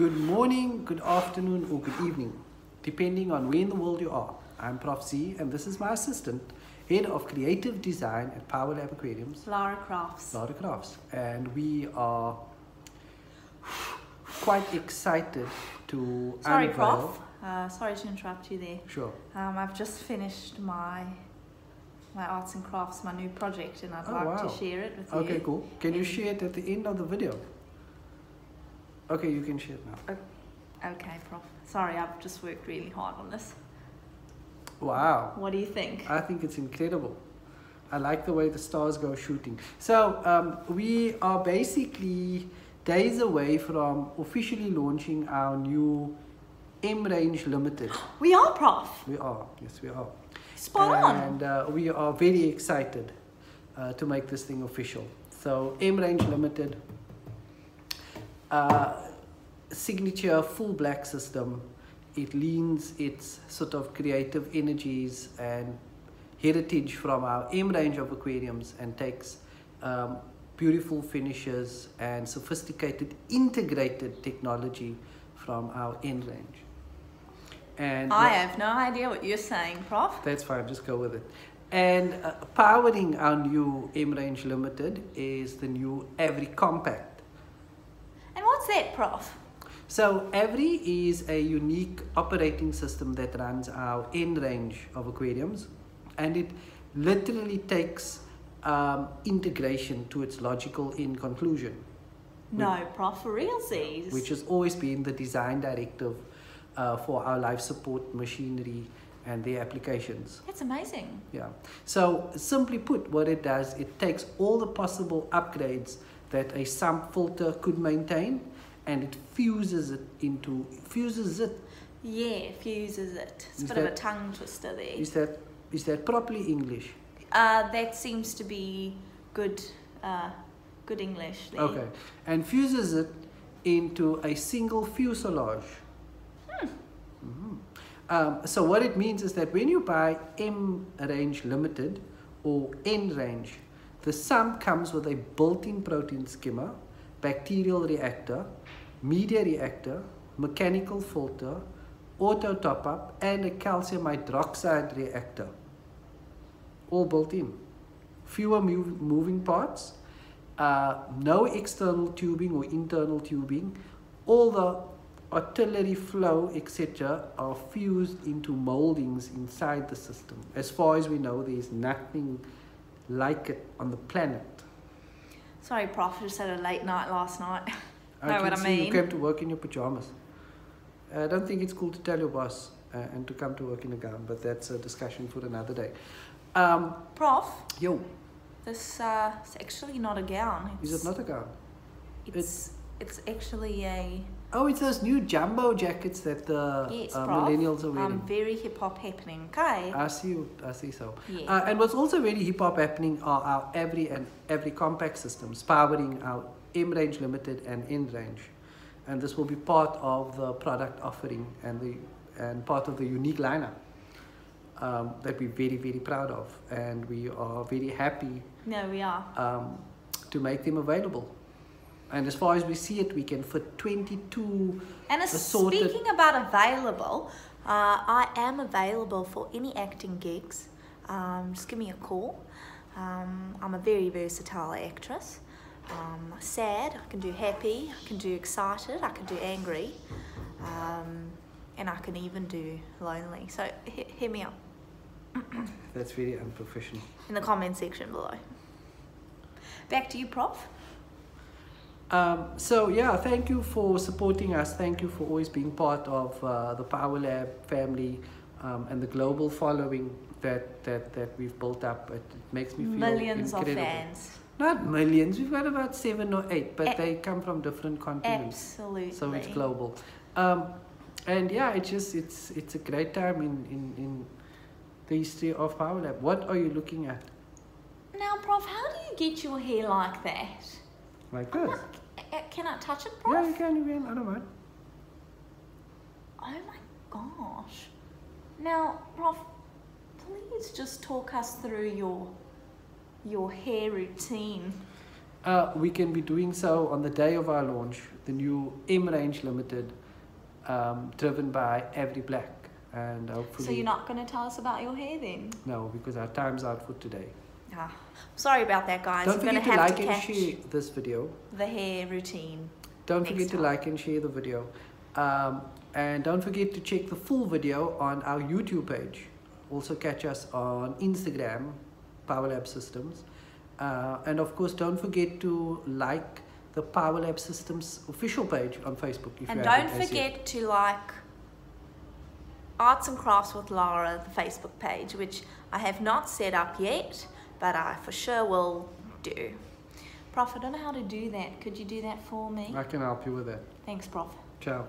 Good morning, good afternoon, or good evening, depending on where in the world you are. I'm Prof. Zee, and this is my assistant, Head of Creative Design at Power Lab Aquariums, Lara Croffs. Lara Croffs. And we are quite excited to Sorry, unveil. Prof. Uh, sorry to interrupt you there. Sure. Um, I've just finished my my arts and crafts, my new project, and I'd Oh, like wow. to share it with Okay, you. Okay, cool. Can you share it at the end of the video? Okay, you can share now. Okay, Prof. Sorry, I've just worked really hard on this. Wow. What do you think? I think it's incredible. I like the way the stars go shooting. So um, we are basically days away from officially launching our new M Range Limited. We are, Prof. We are, yes, we are. Spot on. And uh, we are very excited uh, to make this thing official. So M Range Limited, uh, signature full black system. It leans its sort of creative energies and heritage from our M range of aquariums and takes um, beautiful finishes and sophisticated integrated technology from our N range. And I have no idea what you're saying, Prof. that's fine, just go with it. And uh, powering our new M Range Limited is the new Avri Compact. And what's that, Prof? So, Avri is a unique operating system that runs our N range of aquariums and it literally takes um, integration to its logical end conclusion, No, Prof. For realsies. which has always been the design directive uh, for our life support machinery and their applications. That's amazing. Yeah. So simply put, what it does, it takes all the possible upgrades that a sump filter could maintain, and it fuses it into fuses it. Yeah, fuses it. It's a Is bit of a tongue twister there. Is that is that properly English? Uh, that seems to be good, uh, good English. There. Okay. And fuses it into a single fuselage. Mhm. Um, so what it means is that when you buy M range limited or N range, the sump comes with a built-in protein skimmer, bacterial reactor, media reactor, mechanical filter, auto top-up, and a calcium hydroxide reactor. All built in. Fewer mov- moving parts, uh, no external tubing or internal tubing. All the artillery flow, etc., are fused into moldings inside the system. As far as we know, there is nothing like it on the planet. Sorry, Prof. I just had a late night last night. I Know can what I see you came to work in your pajamas. I don't think it's cool to tell your boss uh, and to come to work in a gown, but that's a discussion for another day. Um, Prof, yo, this uh, it's actually not a gown. It's, is it not a gown? It's it's actually a Oh, it's those new jumbo jackets that the yes, uh, millennials are wearing. Um, very hip hop happening. Okay. I see, I see so. yeah. Uh, and what's also very hip hop happening are our Avri and Avri compact systems powering our M range limited and N range, and this will be part of the product offering and the and part of the unique lineup um, that we're very very proud of, and we are very happy no, we are. um, to make them available. And as far as we see it, we can fit 22 And assorted- speaking about available, uh, I am available for any acting gigs. Um, just give me a call. Um, I'm a very versatile actress. Um, sad, I can do happy, I can do excited, I can do angry, um, and I can even do lonely. So hit, hit me up That's really unprofessional. in the comment section below. Back to you, Prof. Um, so yeah, thank you for supporting us. Thank you for always being part of uh, the Power Lab family um, and the global following that, that, that we've built up. It, it makes me feel Millions of incredible. fans. Not millions. We've got about seven or eight, but A- they come from different continents, Absolutely. so it's global. Um, and yeah, it's just it's it's a great time in, in, in the history of Power Lab. What are you looking at? Now, Prof, how do you get your hair like that? Like this? not- Can I touch it, Prof? Yeah, you can. You can. I don't mind. Oh my gosh. Now, Prof, please just talk us through your your hair routine. Uh, we can be doing so on the day of our launch, the new M Range Limited, um, driven by Avri Black. And hopefully. So you're not going to tell us about your hair then? No, because our time's out for today. Ah, sorry about that, guys. Don't I'm forget to like to and share this video. the hair routine. Don't forget to like and share the video. Um, and don't forget to check the full video on our YouTube page. Also catch us on Instagram, PowerLab Systems. Uh, and of course, don't forget to like the PowerLab Systems official page on Facebook. If And don't forget to like Arts and Crafts with Lara, the Facebook page, which I have not set up yet, but I for sure will do. Prof, I don't know how to do that. Could you do that for me? I can help you with that. Thanks, Prof. Ciao.